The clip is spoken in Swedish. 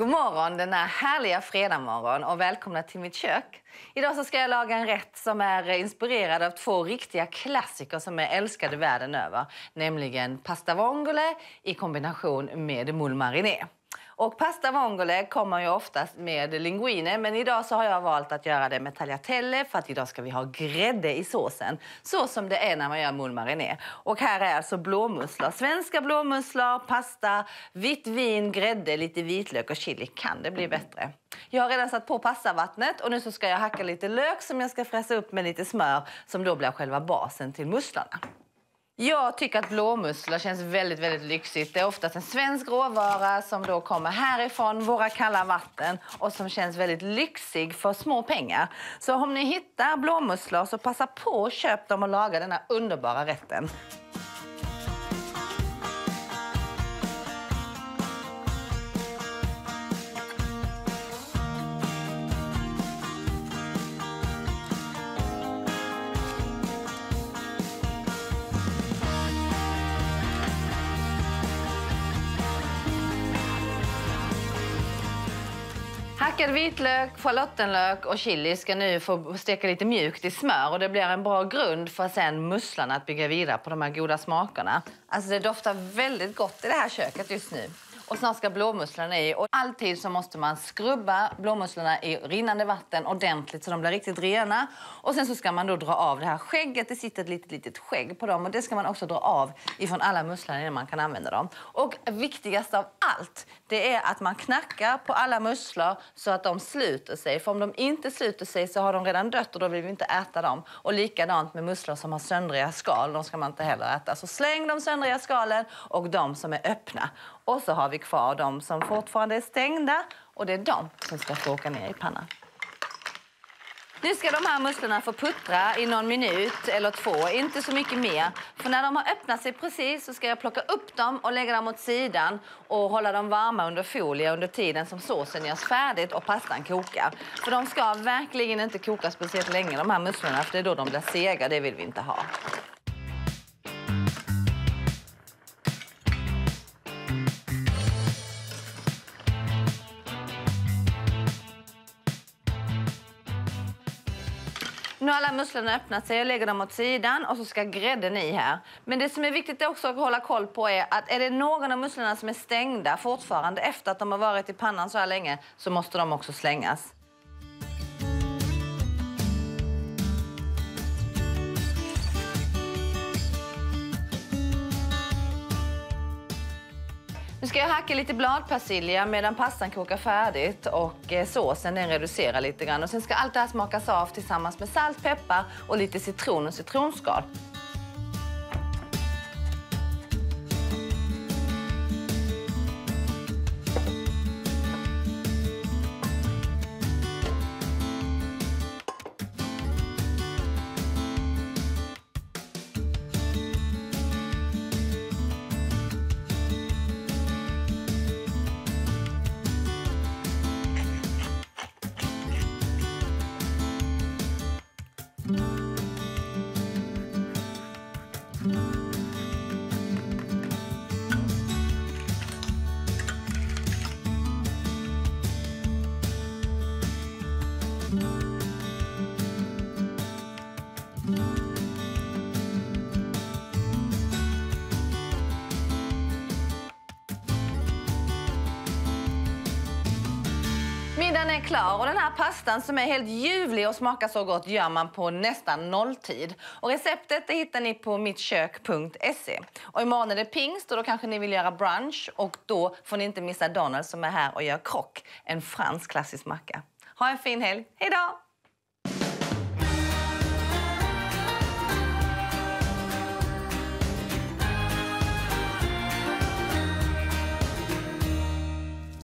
God morgon denna härliga fredagmorgon och välkomna till mitt kök. Idag så ska jag laga en rätt som är inspirerad av två riktiga klassiker som är älskade världen över. Nämligen pasta vongole i kombination med moules marinée. Och pasta vongole kommer ju oftast med linguine men idag så har jag valt att göra det med tagliatelle för att idag ska vi ha grädde i såsen. Så som det är när man gör moule mariné. Och här är alltså blåmusslor. Svenska blåmusslor, pasta, vitt vin, grädde, lite vitlök och chili. Kan det bli bättre? Jag har redan satt på pastavattnet och nu så ska jag hacka lite lök som jag ska fräsa upp med lite smör som då blir själva basen till musslorna. Jag tycker att blåmusslor känns väldigt, väldigt lyxigt. Det är oftast en svensk råvara som då kommer härifrån våra kalla vatten och som känns väldigt lyxig för små pengar. Så om ni hittar blåmusslor så passa på att köpa dem och laga denna underbara rätten. Hackad vitlök, schalottenlök och chili ska nu få steka lite mjukt i smör och det blir en bra grund för sen musslorna att bygga vidare på de här goda smakerna. Alltså det doftar väldigt gott i det här köket just nu. Och snart ska blåmusslorna i. Och alltid så måste man skrubba blåmusslorna i rinnande vatten ordentligt så de blir riktigt rena. Och sen så ska man då dra av det här skägget. Det sitter ett litet, litet skägg på dem och det ska man också dra av ifrån alla musslorna innan man kan använda dem. Och viktigast av allt, det är att man knackar på alla musslor så att de sluter sig. För om de inte sluter sig så har de redan dött och då vill vi inte äta dem. Och likadant med musslor som har söndriga skal, de ska man inte heller äta. Så släng de söndriga skalen och de som är öppna. Och så har vi kvar de som fortfarande är stängda och det är de som ska få åka ner i pannan. Nu ska de här musslorna få puttra i någon minut eller två, inte så mycket mer. För när de har öppnat sig precis så ska jag plocka upp dem och lägga dem åt sidan och hålla dem varma under folie under tiden som såsen görs färdigt och pastan kokar. För de ska verkligen inte koka speciellt länge de här musslorna för det är då de blir sega, det vill vi inte ha. Nu har alla musslorna öppnat sig. Jag lägger dem åt sidan och så ska grädden i här. Men det som är viktigt också att hålla koll på är att är det någon av musslorna som är stängda fortfarande efter att de har varit i pannan så här länge så måste de också slängas. Nu ska jag hacka lite bladpersilja medan pastan kokar färdigt och eh, såsen den reducerar lite grann. Och sen ska allt det här smakas av tillsammans med salt, peppar och lite citron och citronskal. Middagen är klar och den här pastan som är helt ljuvlig och smakar så gott gör man på nästan nolltid. Och receptet det hittar ni på mittkök.se. Och imorgon är det pingst och då kanske ni vill göra brunch och då får ni inte missa Donald som är här och gör krock, en fransk klassisk macka. Ha en fin helg. Hej då!